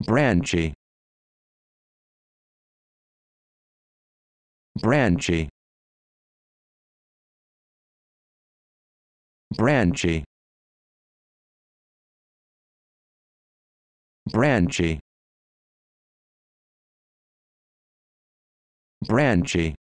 branchy branchy branchy branchy branchy